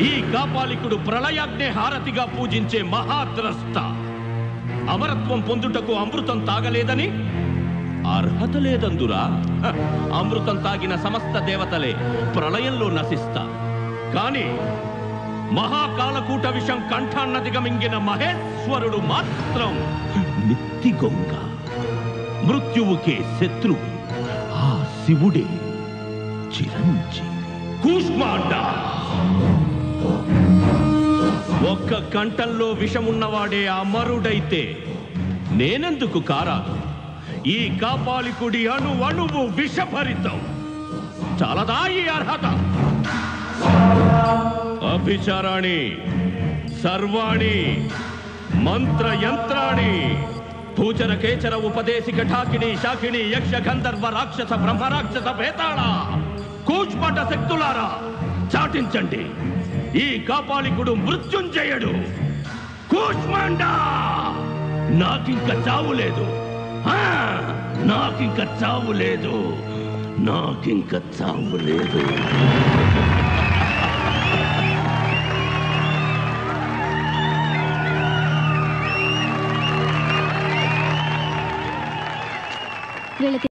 ఈ కాపాలికుడు ప్రళయాగ్నే హారతిగా పూజించే మహాద్రష్ట అమరత్వం పొందుటకు అమృతం తాగలేదని? అర్హత లేదందురా. అమృతం తాగిన సమస్త దేవతలే ప్రళయంలో నశిస్తా. కాని మహాకాలకూట విషం కంఠాన్నదిగా మింగిన మహేశ్వరుడు మాత్రం మిత్తిగొంగ మృత్యువుకే శత్రువు ఆ శివుడే చిరంజీవి. కూష్మాండా! ఒక్క కంఠంలో విషమున్నవాడే అమరుడైతే నేనెందుకు కారాదు? ఈ కాపాలికుడి అణు అణువు విషభరితం. చాలదా ఈ అర్హత? అభిచారాణి సర్వాణి మంత్ర యంత్రాణి పూచర కేచర ఉపదేశిక ఠాకిని శాకిని యక్ష గంధర్వ రాక్షస బ్రహ్మ రాక్షస భేతాళ కూష్పట శక్తులారా చాటించండి. ఈ కాపాలికుడు మృత్యుంజయుడు. కూష్మాండ! నాకింక చావు లేదు. నాకింక చావు లేదు. నాకింక చావు లేదు. వీళ్ళకి